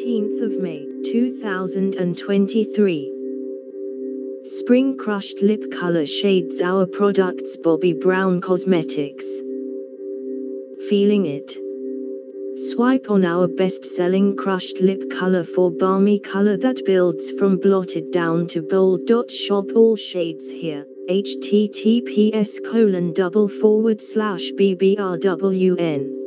18th of May, 2023. Spring Crushed Lip Color Shades Our Products Bobbi Brown Cosmetics. Feeling it? Swipe on our best-selling crushed lip color for balmy color that builds from blotted down to bold. Shop all shades here. https colon double forward slash bbrwn